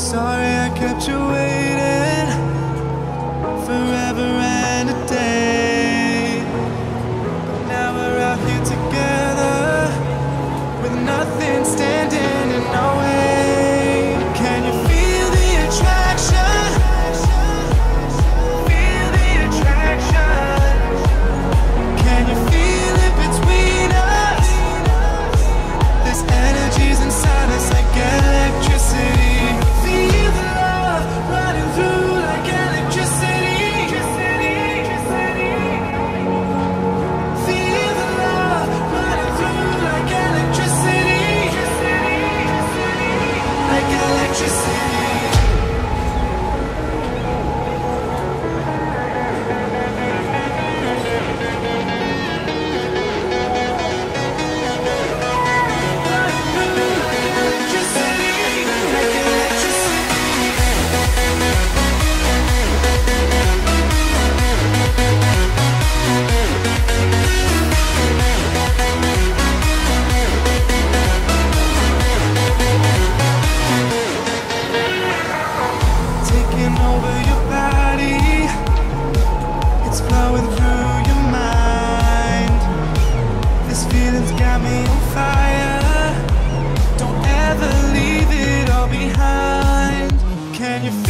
sorry I kept you you feel